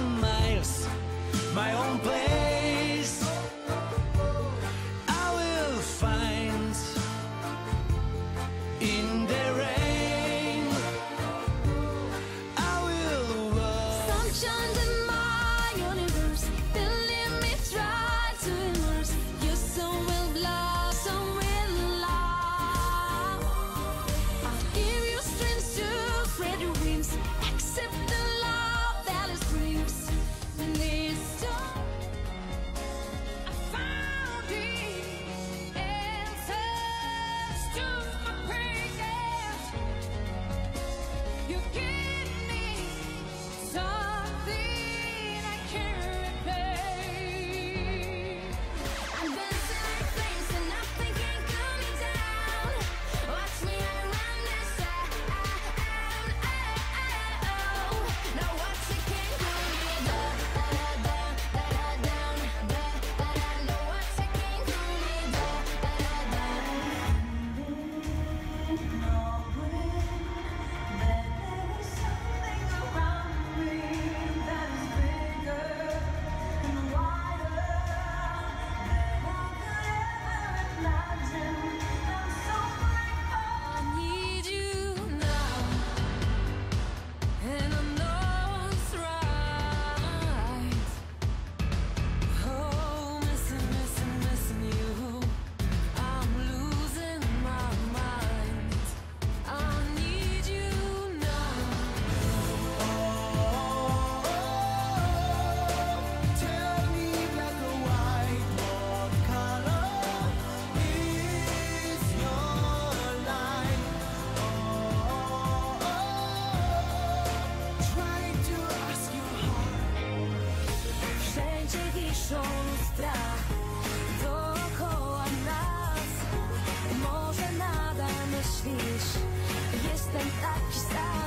my taki sam. Wszędzie